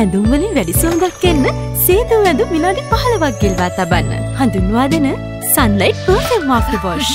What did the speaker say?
ඇඳුම් වලින් වැඩි සුවඳක් එන්න සේතු ඇඳුම් විනාඩි 15ක් ගිල්වා තබන්න. හඳුන්වා දෙන Sunlight Perfume After Wash.